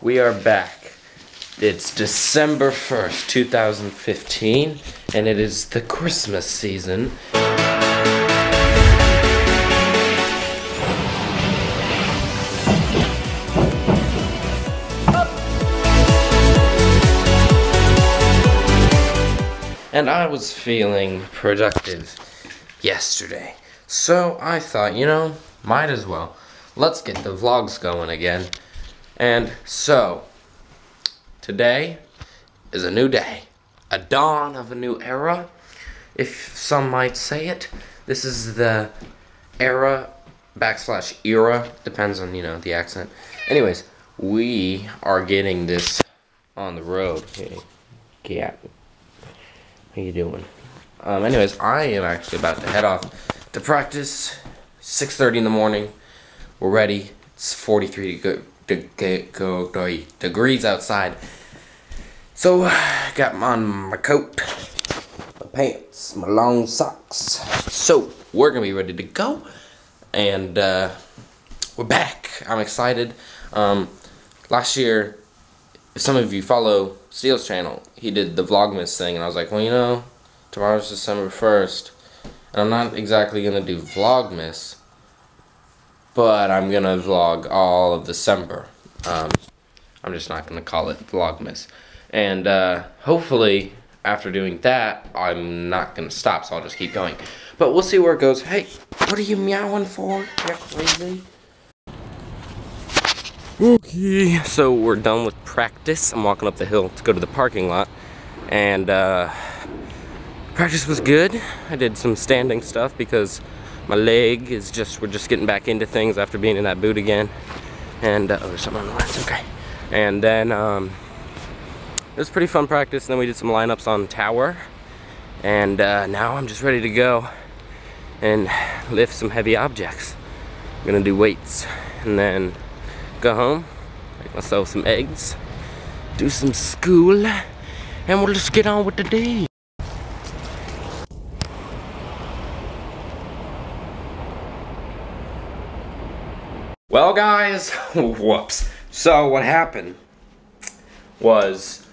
we are back. It's December 1st, 2015, and it is the Christmas season. And I was feeling productive yesterday. So I thought, you know, might as well. Let's get the vlogs going again. And so, today is a new day, a dawn of a new era, if some might say it. This is the era backslash era, depends on, you know, the accent. Anyways, we are getting this on the road. Hey, yeah. How you doing? Um, anyways, I am actually about to head off to practice. 6.30 in the morning. We're ready. It's 43 to go, go, degrees outside. So, got on my coat, my pants, my long socks. So, we're to be ready to go. And, uh, we're back. I'm excited. Um, last year, if some of you follow Steele's channel, he did the Vlogmas thing, and I was like, well, you know, tomorrow's December 1st, and I'm not exactly to do Vlogmas, but I'm to vlog all of December. Um, I'm just not to call it Vlogmas. And uh, hopefully, after doing that, I'm not to stop, so I'll just keep going. But we'll see where it goes. Hey, what are you meowing for? You're crazy. Okay, so we're done with practice. I'm walking up the hill to go to the parking lot. And uh, practice was good. I did some standing stuff because my leg is just, we're just getting back into things after being in that boot again. And, uh, oh, there's something on the lens, okay. And then, um, it was pretty fun practice. And then we did some lineups on tower. And uh, now I'm just ready to go and lift some heavy objects. I'm gonna do weights and then go home, make myself some eggs, do some school, and we'll just get on with the day. Well guys, whoops. So what happened was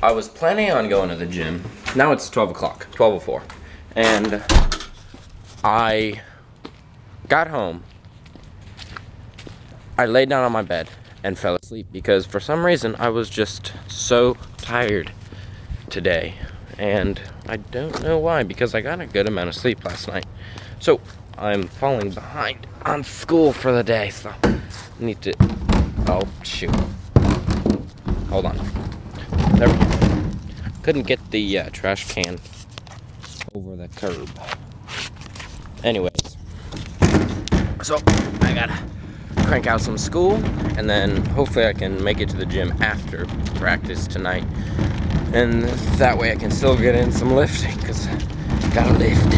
I was planning on going to the gym. Now it's 12 o'clock, 12.04. And I got home I laid down on my bed and fell asleep because for some reason I was just so tired today. And I don't know why because I got a good amount of sleep last night. So I'm falling behind on school for the day. So I need to, oh shoot. Hold on. There we go. Couldn't get the uh, trash can over the curb. Anyways. So I gotta crank out some school, and then hopefully I can make it to the gym after practice tonight. And that way I can still get in some lifting, because gotta lift.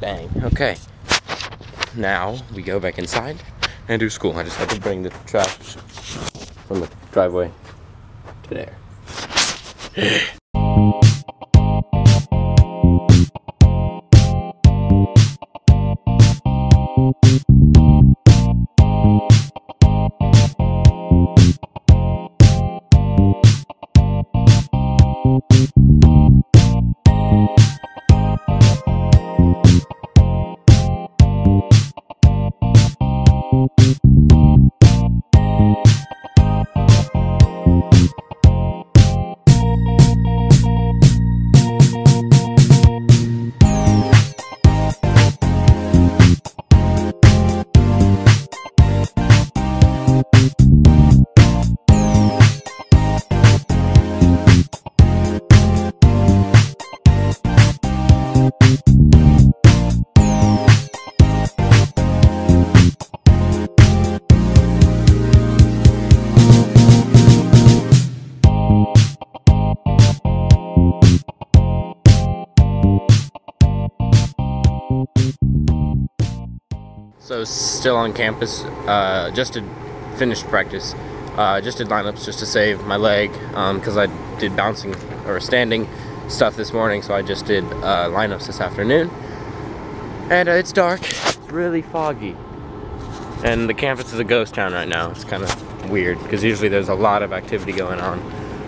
Dang, okay. Now we go back inside and do school. I just have to bring the trash from the driveway to there. So still on campus, uh, just to finish practice. Uh, just did lineups just to save my leg because um, I did bouncing or standing stuff this morning, so I just did uh, lineups this afternoon. And uh, it's dark, it's really foggy. And the campus is a ghost town right now. It's kind of weird because usually there's a lot of activity going on.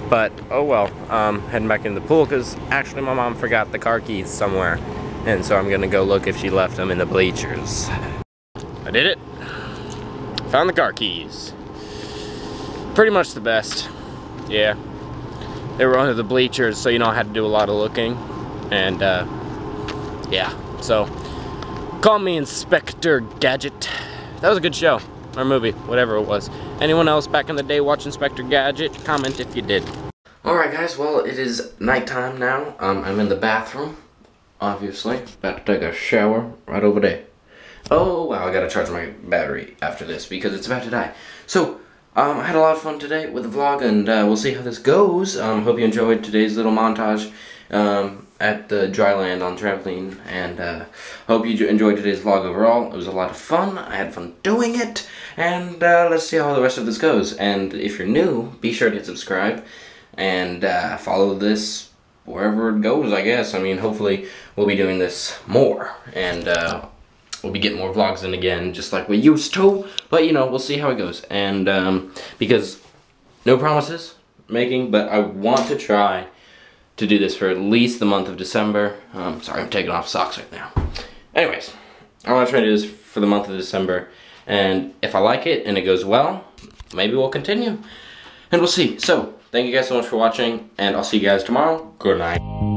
But oh well, um, heading back in the pool because actually my mom forgot the car keys somewhere. And so I'm gonna go look if she left them in the bleachers. Did it. Found the car keys. Pretty much the best. Yeah. They were under the bleachers, so you know I had to do a lot of looking. And uh, yeah, so call me Inspector Gadget. That was a good show, or movie, whatever it was. Anyone else back in the day watch Inspector Gadget? Comment if you did. Alright guys, well it is nighttime now. Um, I'm in the bathroom, obviously. About to take a shower right over there. Oh wow, I gotta charge my battery after this because it's about to die. So, um, I had a lot of fun today with the vlog and uh, we'll see how this goes. Um, hope you enjoyed today's little montage um, at the dryland on trampoline and uh, hope you enjoyed today's vlog overall. It was a lot of fun. I had fun doing it and uh, let's see how the rest of this goes. And if you're new, be sure to hit subscribe and uh, follow this wherever it goes, I guess. I mean, hopefully we'll be doing this more and uh, we'll be getting more vlogs in again, just like we used to. But, you know, we'll see how it goes. And, um, because no promises making, but I want to try to do this for at least the month of December. Um, sorry, I'm taking off socks right now. Anyways, I want to try to do this for the month of December. And if I like it and it goes well, maybe we'll continue. And we'll see. So, thank you guys so much for watching, and I'll see you guys tomorrow. Good night.